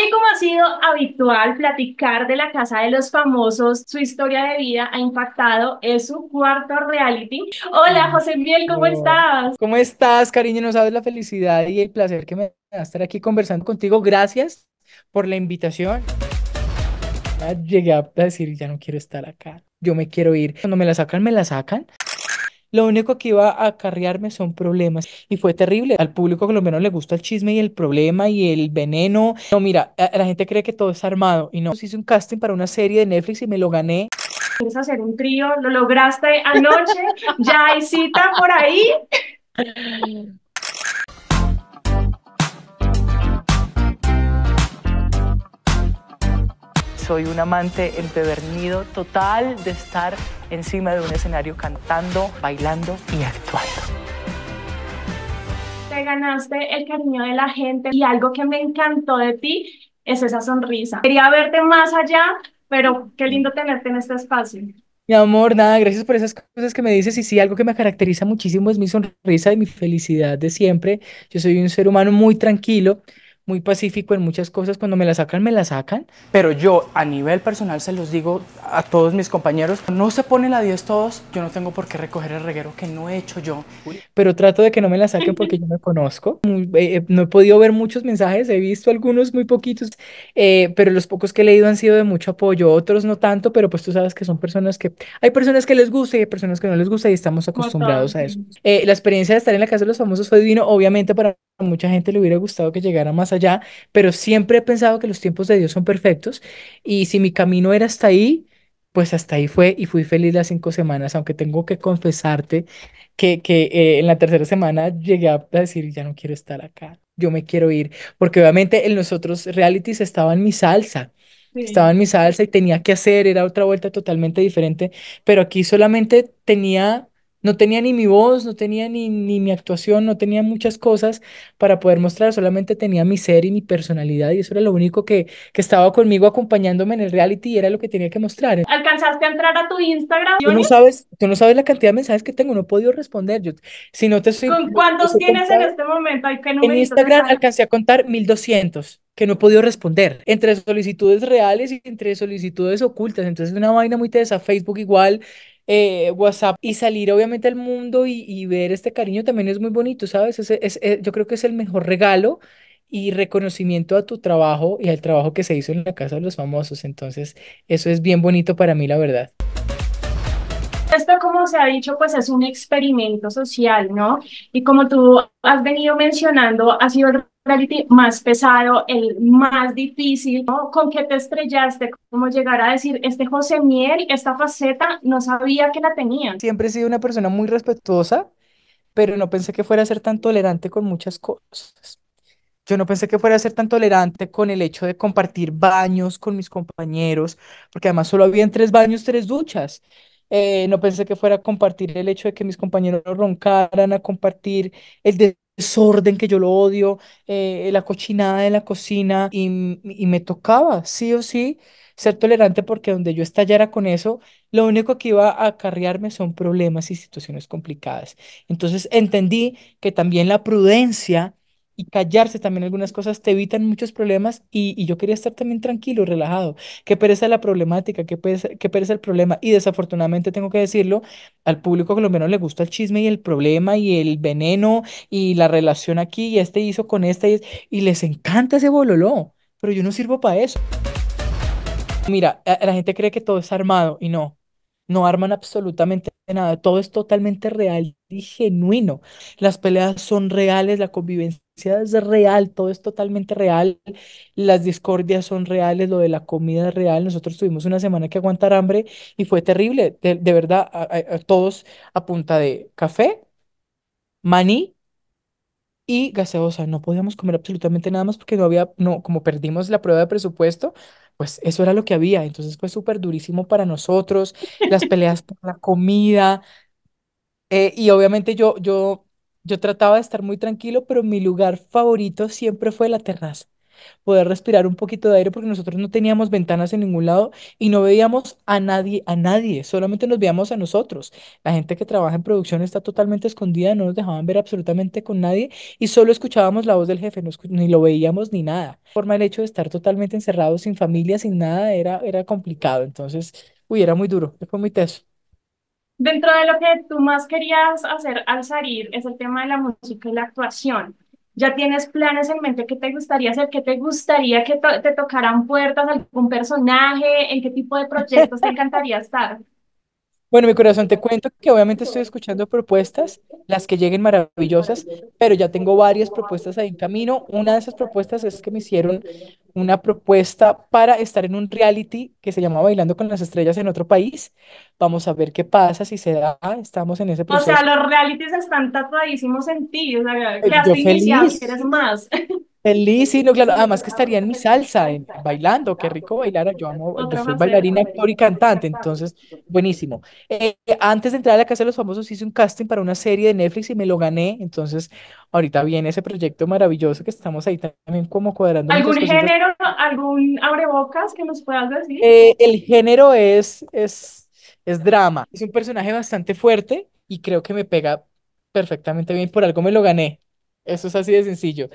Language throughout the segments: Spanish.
Aquí, como ha sido habitual, platicar de la Casa de los Famosos, su historia de vida ha impactado, es su cuarto reality. Hola, José Miel, ¿cómo estás? ¿Cómo estás, cariño? No sabes la felicidad y el placer que me da estar aquí conversando contigo. Gracias por la invitación. Ya llegué a decir, ya no quiero estar acá. Yo me quiero ir. Cuando me la sacan, me la sacan. Lo único que iba a acarrearme son problemas y fue terrible. Al público colombiano le gusta el chisme y el problema y el veneno. No, mira, la gente cree que todo es armado y no. Hice un casting para una serie de Netflix y me lo gané. ¿Quieres hacer un trío? ¿Lo lograste anoche? ¿Ya hay cita por ahí? Soy un amante empedernido total de estar encima de un escenario cantando, bailando y actuando. Te ganaste el cariño de la gente y algo que me encantó de ti es esa sonrisa. Quería verte más allá, pero qué lindo tenerte en este espacio. Mi amor, nada, gracias por esas cosas que me dices. Y sí, algo que me caracteriza muchísimo es mi sonrisa y mi felicidad de siempre. Yo soy un ser humano muy tranquilo, muy pacífico en muchas cosas. Cuando me la sacan, me la sacan. Pero yo, a nivel personal, se los digo a todos mis compañeros, no se ponen la 10 todos, yo no tengo por qué recoger el reguero que no he hecho yo. Pero trato de que no me la saquen porque yo me conozco. Muy- eh, eh, no he podido ver muchos mensajes, he visto algunos muy poquitos, eh, pero los pocos que he leído han sido de mucho apoyo, otros no tanto, pero pues tú sabes que son personas que, hay personas que les gusta y hay personas que no les gusta y estamos acostumbrados a eso. Eh, la experiencia de estar en la casa de los famosos fue divino, obviamente para mucha gente le hubiera gustado que llegara más allá, pero siempre he pensado que los tiempos de Dios son perfectos y si mi camino era hasta ahí, pues hasta ahí fue y fui feliz las cinco semanas, aunque tengo que confesarte que, que eh, en la tercera semana llegué a decir, ya no quiero estar acá, yo me quiero ir, porque obviamente en los otros realities estaba en mi salsa, estaba en mi salsa y tenía que hacer, era otra vuelta totalmente diferente, pero aquí solamente tenía, no tenía ni mi voz, no tenía ni, ni mi actuación, no tenía muchas cosas para poder mostrar, solamente tenía mi ser y mi personalidad y eso era lo único que, que estaba conmigo acompañándome en el reality y era lo que tenía que mostrar. ¿Alcanzaste a entrar a tu Instagram? Tú no sabes, tú no sabes la cantidad de mensajes que tengo, no he podido responder. Yo, si no te estoy, ¿Con cuántos tienes en este momento? ¿Hay qué en Instagram alcancé a contar 1200 que no he podido responder entre solicitudes reales y entre solicitudes ocultas. Entonces es una vaina muy tesa. Facebook igual, eh, WhatsApp y salir obviamente al mundo y, ver este cariño también es muy bonito, ¿sabes? Es, es- es- yo creo que es el mejor regalo y reconocimiento a tu trabajo y al trabajo que se hizo en la Casa de los Famosos. Entonces eso es bien bonito para mí, la verdad. Esto, como se ha dicho, pues es un experimento social, ¿no? Y como tú has venido mencionando, ha sido el reality más pesado, el más difícil, ¿no? ¿Con qué te estrellaste? ¿Cómo llegar a decir, este José Miel, esta faceta, no sabía que la tenía? Siempre he sido una persona muy respetuosa, pero no pensé que fuera a ser tan tolerante con muchas cosas. Yo no pensé que fuera a ser tan tolerante con el hecho de compartir baños con mis compañeros, porque además solo habían tres baños, tres duchas. Eh, no pensé que fuera a compartir el hecho de que mis compañeros roncaran, a compartir el de- desorden que yo lo odio, eh, la cochinada de la cocina, y, y me tocaba, sí o sí, ser tolerante porque donde yo estallara con eso, lo único que iba a acarrearme son problemas y situaciones complicadas. Entonces entendí que también la prudencia y callarse también algunas cosas te evitan muchos problemas y, yo quería estar también tranquilo, relajado. Qué pereza la problemática, qué pereza, el problema. Y desafortunadamente tengo que decirlo, al público colombiano le gusta el chisme y el problema y el veneno y la relación aquí y este hizo con este y, les encanta ese bololó, pero yo no sirvo para eso. Mira, la gente cree que todo es armado y no, no arman absolutamente nada, todo es totalmente real y genuino. Las peleas son reales, la convivencia es real, todo es totalmente real, las discordias son reales, lo de la comida es real. Nosotros tuvimos una semana que aguantar hambre y fue terrible, de, de verdad, a, todos a punta de café, maní y gaseosa. No podíamos comer absolutamente nada más porque no había, no, como perdimos la prueba de presupuesto, pues eso era lo que había. Entonces fue súper durísimo para nosotros, las peleas por la comida. eh, y obviamente yo, yo, yo trataba de estar muy tranquilo, pero mi lugar favorito siempre fue la terraza. Poder respirar un poquito de aire porque nosotros no teníamos ventanas en ningún lado y no veíamos a nadie, a nadie, solamente nos veíamos a nosotros. La gente que trabaja en producción está totalmente escondida, no nos dejaban ver absolutamente con nadie y solo escuchábamos la voz del jefe, no ni lo veíamos ni nada. Forma el hecho de estar totalmente encerrados, sin familia, sin nada, era, era complicado. Entonces, uy, era muy duro, fue muy teso. Dentro de lo que tú más querías hacer al salir es el tema de la música y la actuación. ¿Ya tienes planes en mente qué te gustaría hacer? ¿Qué te gustaría que te tocaran puertas? ¿Algún personaje? ¿En qué tipo de proyectos te encantaría estar? Bueno, mi corazón, te cuento que obviamente estoy escuchando propuestas, las que lleguen maravillosas, pero ya tengo varias propuestas ahí en camino. Una de esas propuestas es que me hicieron una propuesta para estar en un reality que se llama Bailando con las Estrellas en otro país. Vamos a ver qué pasa, si se da. Estamos en ese O sea, proceso. los realities están tatuadísimos en ti. O sea, clase Yo inicial, feliz. ¿quieres más? Feliz, sí, no, claro, además que estaría en mi salsa, en- bailando, qué rico bailar, yo amo, yo soy bailarina, actor y cantante, entonces, buenísimo. Eh, antes de entrar a la Casa de los Famosos hice un casting para una serie de Netflix y me lo gané, entonces ahorita viene ese proyecto maravilloso que estamos ahí también como cuadrando ¿Algún género, algún abrebocas que nos puedas decir? Eh, el género es, es, es drama, es un personaje bastante fuerte y creo que me pega perfectamente bien, por algo me lo gané, eso es así de sencillo.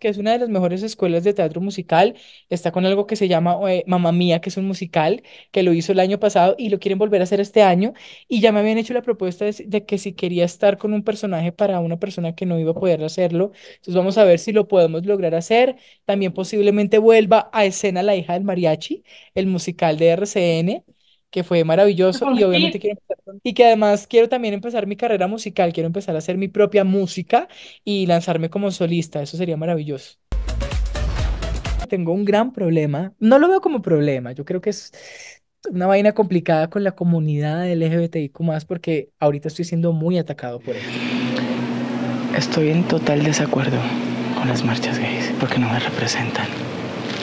Que es una de las mejores escuelas de teatro musical, está con algo que se llama eh, Mamma Mía, que es un musical que lo hizo el año pasado y lo quieren volver a hacer este año. Y ya me habían hecho la propuesta de, de que si quería estar con un personaje para una persona que no iba a poder hacerlo. Entonces vamos a ver si lo podemos lograr hacer. También posiblemente vuelva a escena La hija del mariachi, el musical de RCN. Que fue maravilloso y obviamente quiero empezar con- y que además quiero también empezar mi carrera musical, quiero empezar a hacer mi propia música y lanzarme como solista, eso sería maravilloso. Tengo un gran problema, no lo veo como problema, yo creo que es una vaina complicada con la comunidad LGBTIQ+, porque ahorita estoy siendo muy atacado por eso. Estoy en total desacuerdo con las marchas gays porque no me representan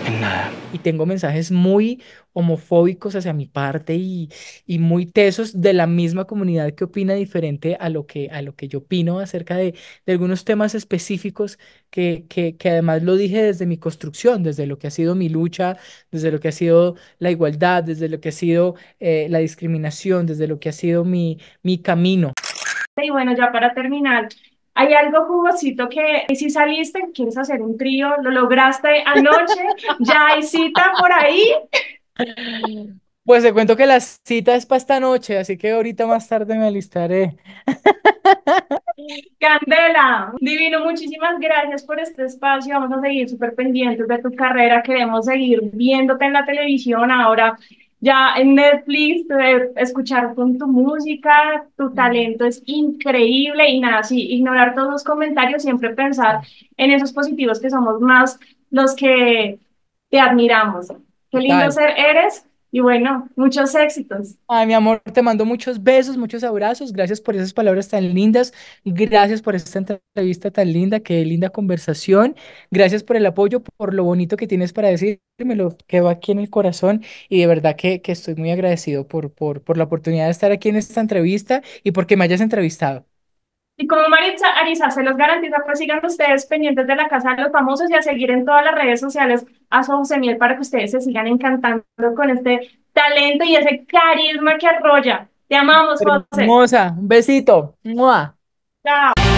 en nada. Y tengo mensajes muy homofóbicos hacia mi parte y, y muy tesos de la misma comunidad que opina diferente a lo que, a lo que yo opino acerca de, de algunos temas específicos que, que, que además lo dije desde mi construcción, desde lo que ha sido mi lucha, desde lo que ha sido la igualdad, desde lo que ha sido eh, la discriminación, desde lo que ha sido mi, mi camino. Y bueno, ya para terminar, ¿hay algo jugosito que si saliste, quieres hacer un trío, lo lograste anoche, ya hay cita por ahí? Pues te cuento que la cita es para esta noche, así que ahorita más tarde me alistaré. Candela, divino, muchísimas gracias por este espacio. Vamos a seguir súper pendientes de tu carrera. Queremos seguir viéndote en la televisión ahora. Ya en Netflix, escuchar con tu música, tu talento es increíble y nada, sí, ignorar todos los comentarios, siempre pensar en esos positivos que somos más los que te admiramos. Qué lindo Total. ser eres y bueno, muchos éxitos. Ay, mi amor, te mando muchos besos, muchos abrazos. Gracias por esas palabras tan lindas. Gracias por esta entrevista tan linda. Qué linda conversación. Gracias por el apoyo, por lo bonito que tienes para decirme, lo que aquí en el corazón. Y de verdad que, que estoy muy agradecido por, por, por la oportunidad de estar aquí en esta entrevista y porque me hayas entrevistado. Y como Maritza Ariza se los garantiza, pues sigan ustedes pendientes de la Casa de los Famosos y a seguir en todas las redes sociales a su José Miel para que ustedes se sigan encantando con este talento y ese carisma que arrolla. Te amamos, José. Hermosa, un besito. ¡Mua! Chao.